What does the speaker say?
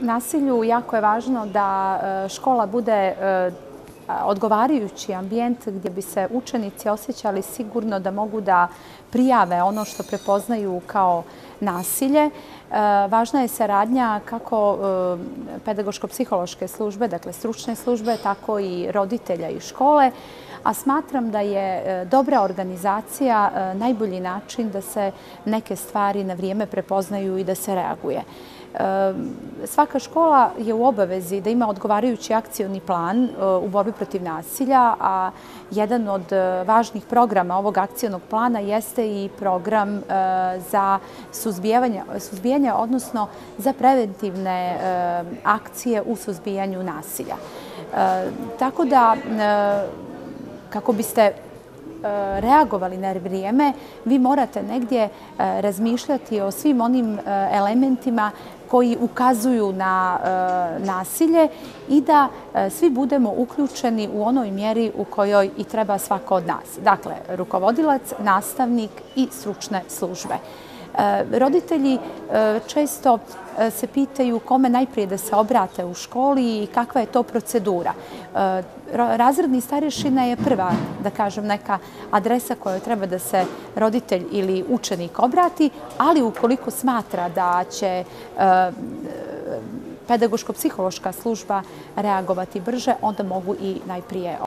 nasilju jako je važno da e, škola bude e, odgovarajući ambijent gdje bi se učenici osjećali sigurno da mogu da prijave ono što prepoznaju kao nasilje. E, važna je saradnja kako pedagoško-psihološke službe, dakle stručne službe, tako i roditelja i škole, a smatram da je dobra organizacija najbolji način da se neke stvari na vrijeme prepoznaju i da se reaguje. Ehm, svaka škola je u obavezi da ima odgovarajući akcioni plan eh, u borbi protiv nasilja, a jedan od eh, važnih programa ovog akcionog plana jeste i program eh, za suzbijanje, odnosno za preventivne akcije u suzbijanju nasilja. Tako da, kako biste E, reagovali na vrijeme, vi morate negdje e, razmišljati o svim onim e, elementima koji ukazuju na e, nasilje i da e, svi budemo uključeni u onoj mjeri u kojoj i treba svako od nas. Dakle, rukovodilac, nastavnik i stručne službe. E, roditelji eh, često eh, se pitaju kome najprije da se obrate u školi i kakva je to procedura. Razredni starješina je prva, da kažem, neka adresa koja treba da se roditelj ili učenik obrati, ali ukoliko smatra da će pedagoško-psihološka služba reagovati brže, onda mogu i najprije